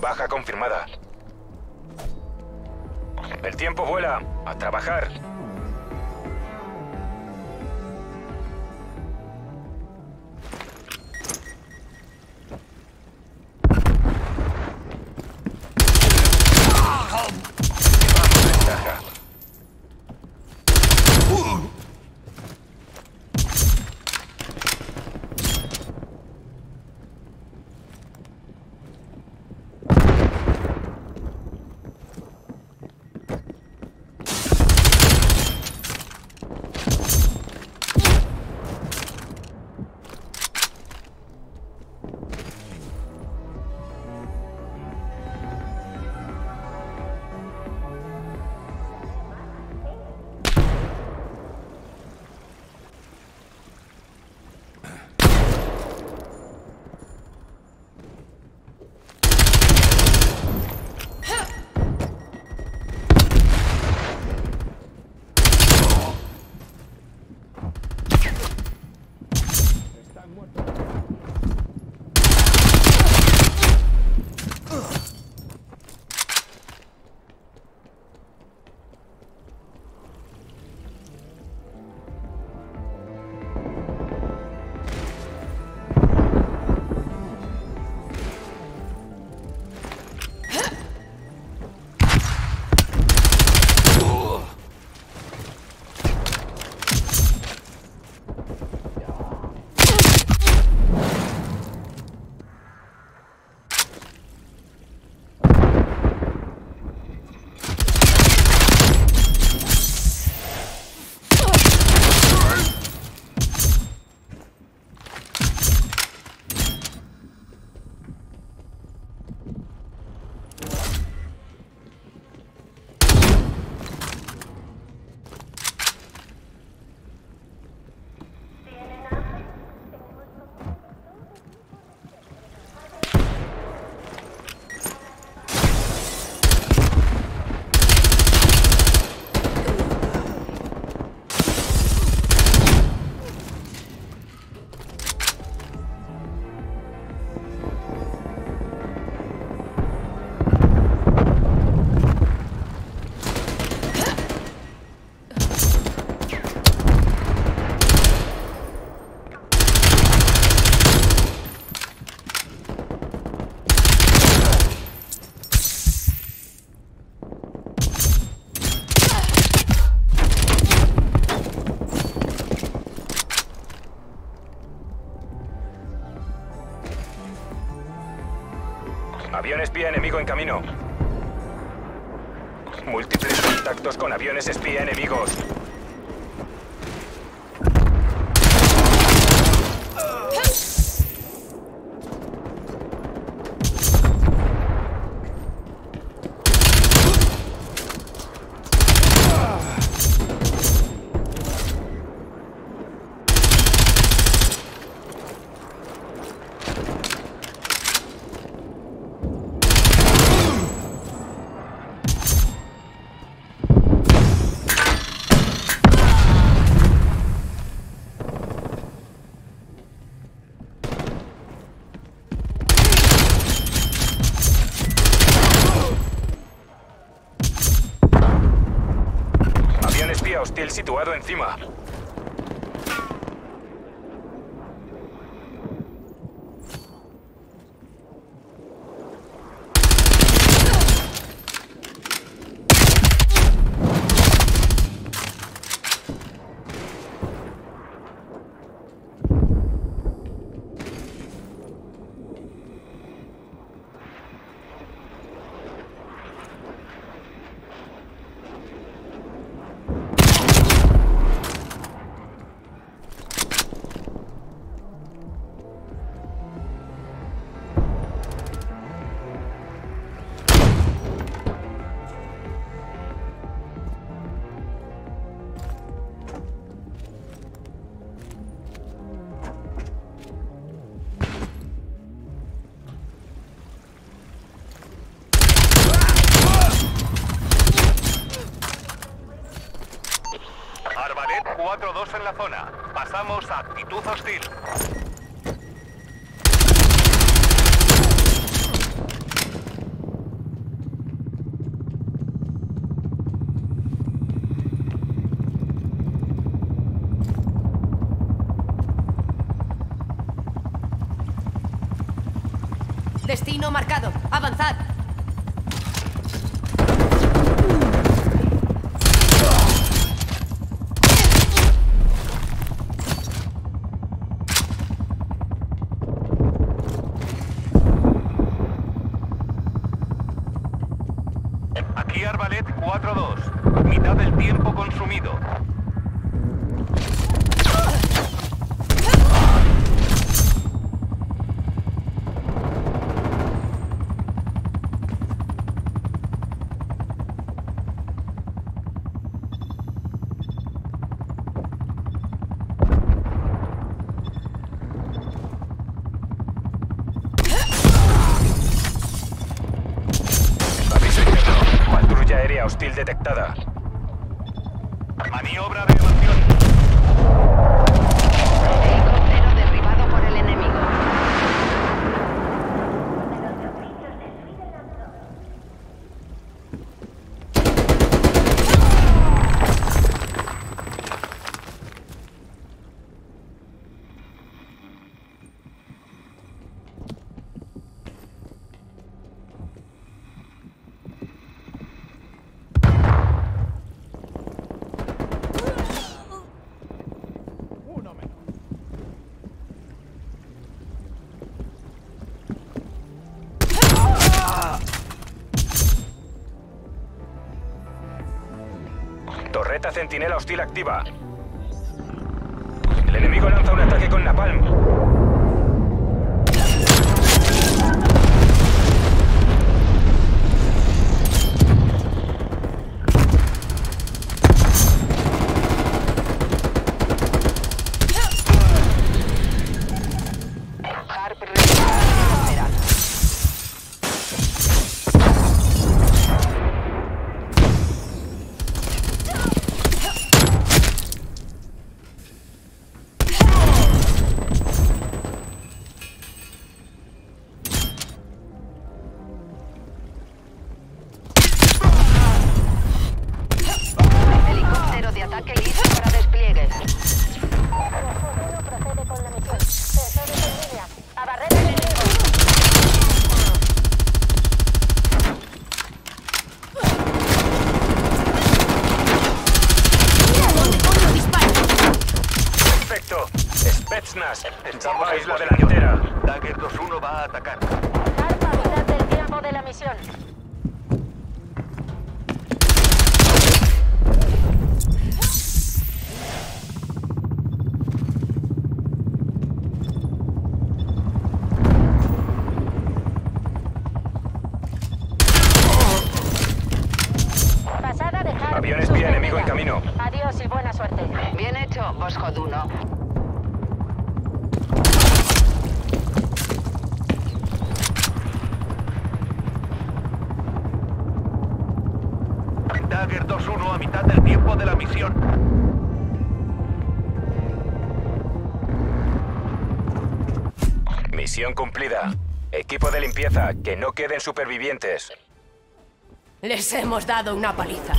Baja confirmada. El tiempo vuela. A trabajar. Avión espía enemigo en camino. Múltiples contactos con aviones espía enemigos. Hostil situado encima. Valet 4-2 en la zona. Pasamos a actitud hostil. Destino marcado. Avanzad. 4-2. Mitad del tiempo consumido. Hostil detectada. Maniobra de evasión. Centinela hostil activa. El enemigo lanza un ataque con napalm. Spetsnaz. Estamos a isla delantera. Dagger 2-1 va a atacar. Alfa, mitad del tiempo de la misión. De. Avión espía enemigo en camino. Adiós y buena suerte. Bien hecho, Bosjoduno. Dagger 2-1 a mitad del tiempo de la misión. Misión cumplida. Equipo de limpieza, que no queden supervivientes. Les hemos dado una paliza.